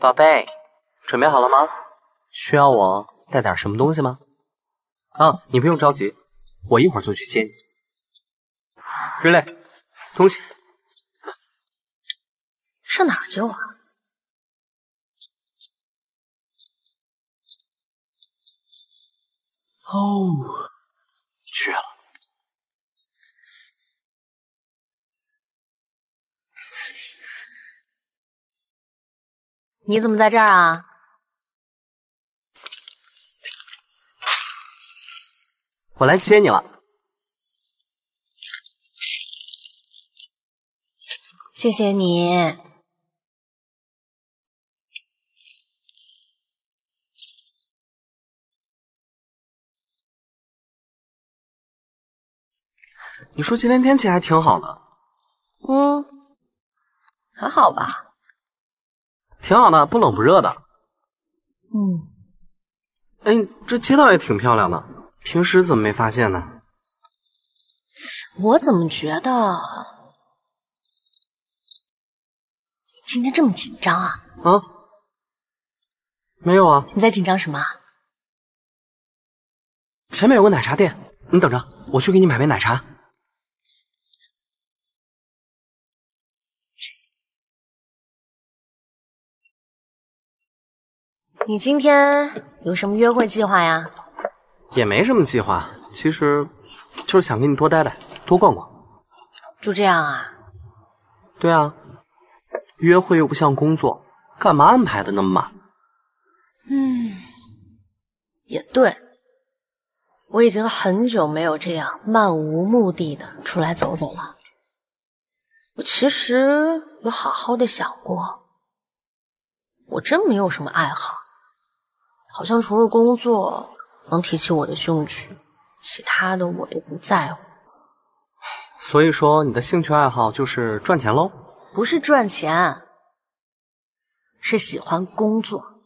宝贝，准备好了吗？需要我带点什么东西吗？啊，你不用着急，我一会儿就去接你。瑞蕾，东西。上哪儿接我？哦，你怎么在这儿啊？我来接你了。谢谢你。你说今天天气还挺好的，嗯，还好吧，挺好的，不冷不热的。嗯，哎，这街道也挺漂亮的，平时怎么没发现呢？我怎么觉得今天这么紧张啊？啊？没有啊。你在紧张什么？前面有个奶茶店，你等着，我去给你买杯奶茶。你今天有什么约会计划呀？也没什么计划，其实就是想跟你多待待，多逛逛。就这样啊？对啊，约会又不像工作，干嘛安排的那么满？嗯，也对。我已经很久没有这样漫无目的的出来走走了。我其实有好好的想过，我真没有什么爱好。好像除了工作能提起我的兴趣，其他的我都不在乎。所以说，你的兴趣爱好就是赚钱喽？不是赚钱，是喜欢工作。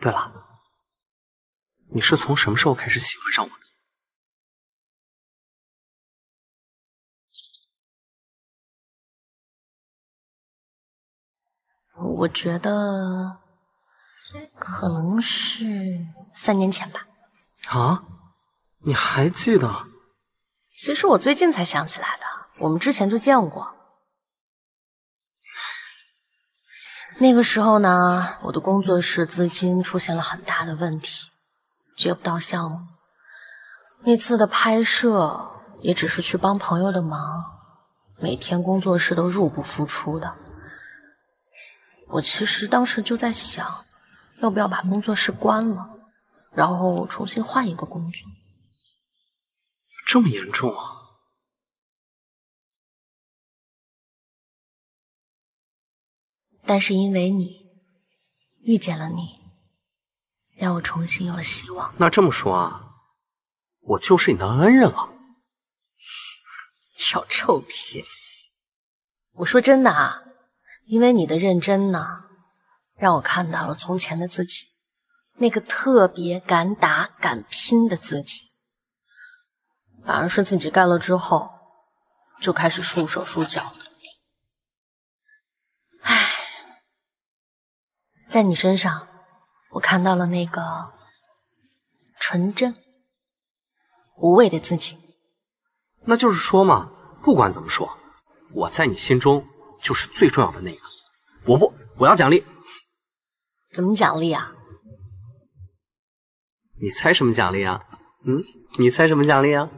对了，你是从什么时候开始喜欢上我的？我觉得可能是三年前吧。啊，你还记得？其实我最近才想起来的，我们之前就见过。那个时候呢，我的工作室资金出现了很大的问题，接不到项目。那次的拍摄也只是去帮朋友的忙，每天工作室都入不敷出的。我其实当时就在想，要不要把工作室关了，然后重新换一个工作。这么严重啊！但是因为你遇见了你，让我重新有了希望。那这么说啊，我就是你的恩人了。少臭屁！我说真的啊。因为你的认真呢，让我看到了从前的自己，那个特别敢打敢拼的自己。反而是自己干了之后，就开始束手束脚。唉，在你身上，我看到了那个纯真、无畏的自己。那就是说嘛，不管怎么说，我在你心中。就是最重要的那个，我不，我要奖励。怎么奖励啊？你猜什么奖励啊？嗯，你猜什么奖励啊？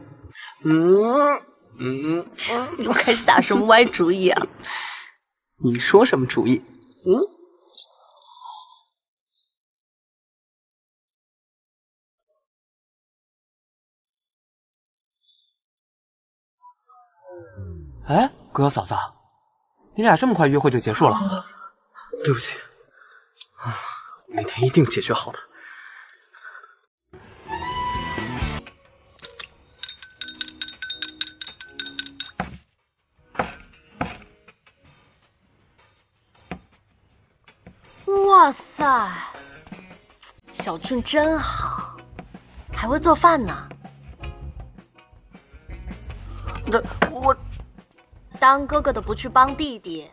嗯嗯，又开始打什么歪主意啊？你说什么主意？嗯？哎，哥哥嫂子。你俩这么快约会就结束了？对不起，啊，明天一定解决好的。哇塞，小俊真好。还会做饭呢。这我当哥哥的不去帮弟弟，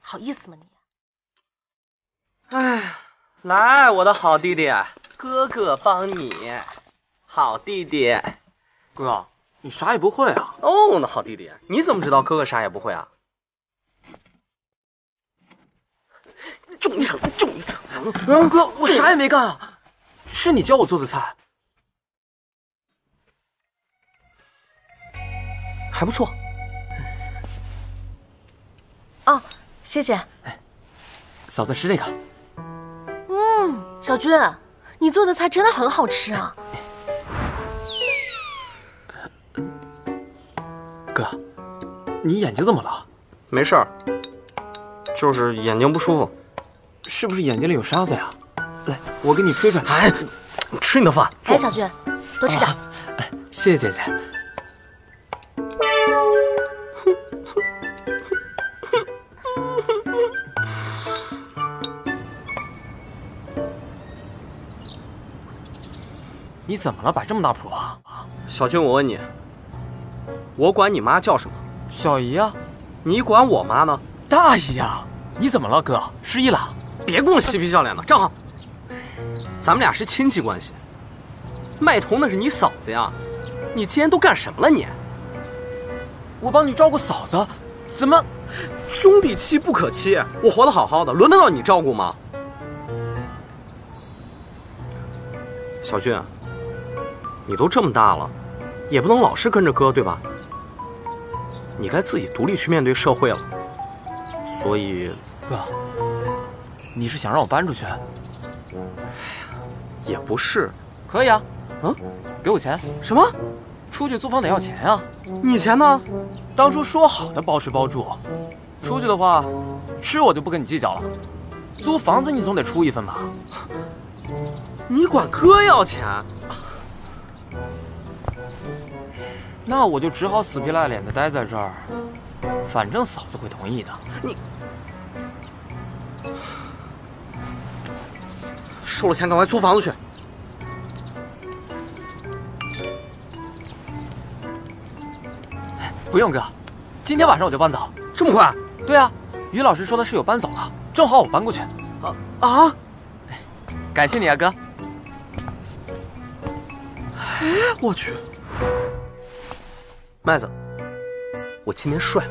好意思吗你？哎，来，我的好弟弟，哥哥帮你。好弟弟，哥，你啥也不会啊？哦，我的好弟弟，你怎么知道哥哥啥也不会啊？中一场，中一场。嗯，哥，我啥也没干啊，是你教我做的菜，还不错。哦，谢谢。嫂子吃这个。嗯，小军，你做的菜真的很好吃啊。哥，你眼睛怎么了？没事儿，就是眼睛不舒服。是不是眼睛里有沙子呀？来，我给你吹吹。哎，吃你的饭。来，小军，多吃点。哎，谢谢姐姐。你怎么了？摆这么大谱啊？小军，我问你，我管你妈叫什么？小姨啊。你管我妈呢？大姨啊。你怎么了，哥？失忆了？别跟我嬉皮笑脸的，站好。咱们俩是亲戚关系，麦童那是你嫂子呀。你今天都干什么了你？我帮你照顾嫂子，怎么？兄弟妻不可欺，我活得好好的，轮得到你照顾吗？小俊，你都这么大了，也不能老是跟着哥，对吧？你该自己独立去面对社会了。所以，哥，你是想让我搬出去？哎呀也不是，可以啊。嗯，给我钱。什么？出去租房得要钱啊？你钱呢？当初说好的包吃包住，出去的话，吃我就不跟你计较了。租房子你总得出一份吧？你管哥要钱？那我就只好死皮赖脸的待在这儿。反正嫂子会同意的。你收了钱，赶快租房子去。不用哥，今天晚上我就搬走。这么快？对啊，于老师说他室友搬走了，正好我搬过去。啊啊！感谢你啊，哥。哎，我去，麦子，我今天帅。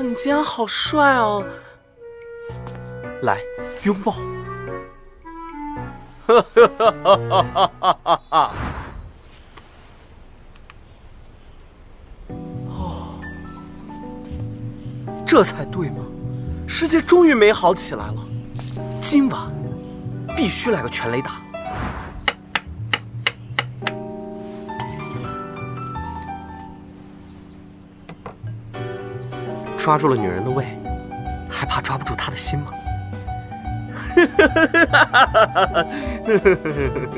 你今天好帅哦！来，拥抱。哈哈哈哈哈哈！哦，这才对嘛！世界终于美好起来了。今晚必须来个全雷打。抓住了女人的胃，还怕抓不住她的心吗？